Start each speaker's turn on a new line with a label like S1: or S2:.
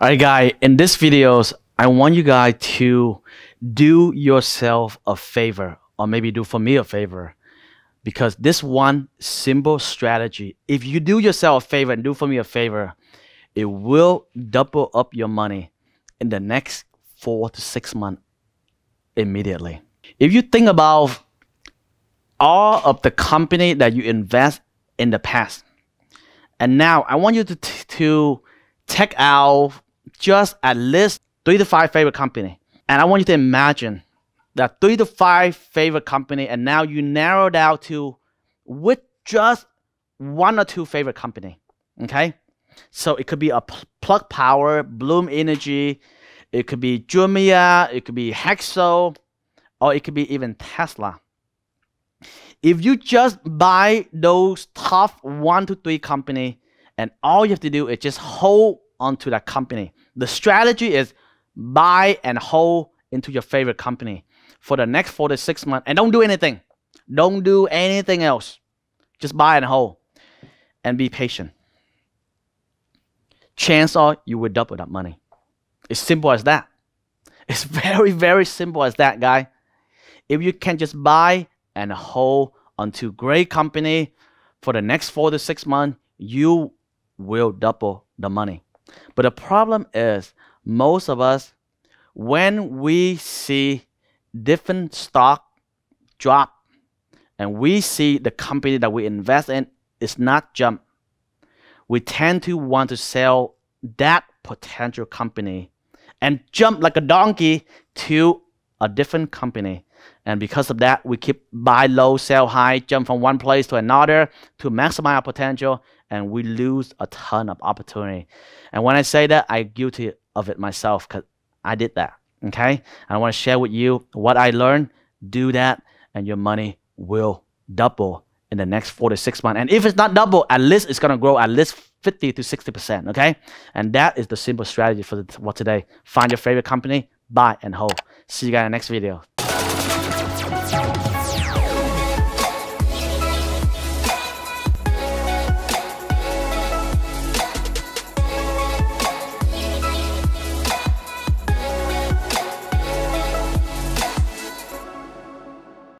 S1: All right, guys, in this videos, I want you guys to do yourself a favor or maybe do for me a favor because this one simple strategy, if you do yourself a favor and do for me a favor, it will double up your money in the next four to six months immediately. If you think about all of the company that you invest in the past, and now I want you to, to take out just at least three to five favorite company. And I want you to imagine that three to five favorite company, and now you narrow down to with just one or two favorite company. Okay, so it could be a Plug Power, Bloom Energy, it could be Jumia, it could be Hexo, or it could be even Tesla. If you just buy those top one to three company, and all you have to do is just hold onto that company. The strategy is buy and hold into your favorite company for the next four to six months and don't do anything. Don't do anything else. Just buy and hold and be patient. Chance are you will double that money. It's simple as that. It's very, very simple as that, guy. If you can just buy and hold onto great company for the next four to six months, you will double the money. But the problem is most of us, when we see different stock drop and we see the company that we invest in is not jump, we tend to want to sell that potential company and jump like a donkey to a different company. And because of that, we keep buy low, sell high, jump from one place to another to maximize our potential, and we lose a ton of opportunity. And when I say that, I'm guilty of it myself because I did that. Okay? I want to share with you what I learned. Do that, and your money will double in the next four to six months. And if it's not double, at least it's going to grow at least 50 to 60%. Okay? And that is the simple strategy for, the, today. Find your favorite company, buy and hold. See you guys in the next video.